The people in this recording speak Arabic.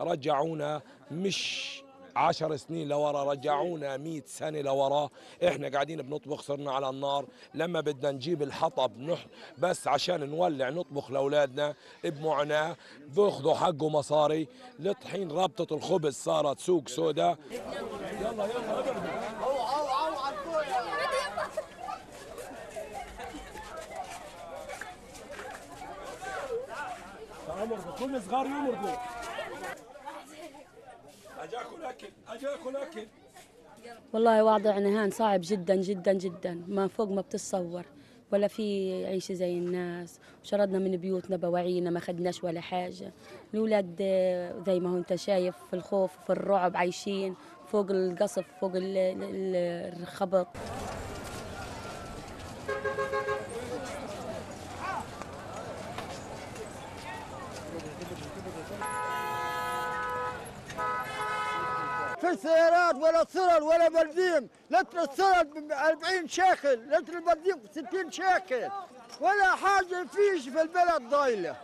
رجعونا مش عشر سنين لورا رجعونا مئة سنة لورا. إحنا قاعدين بنطبخ صرنا على النار. لما بدنا نجيب الحطب نح بس عشان نولع نطبخ لأولادنا بمعناه بياخذوا حقه مصاري. لطحين ربطة الخبز صارت سوق سودا يلا يلا. كل صغار اكل اكل والله وضعنا هان صعب جدا جدا جدا. ما فوق ما بتتصور. ولا في عيشة زي الناس. شردنا من بيوتنا بواعينا ما خدناش ولا حاجة. الأولاد آه، زي ما هو أنت شايف في الخوف وفي الرعب عايشين فوق القصف فوق ال- ال- الخبط. في سيارات ولا سرل ولا بنزين لتر السرل ب 40 شيكل لتر البنزين 60 شيكل ولا حاجة فيش في البلد ضايلة.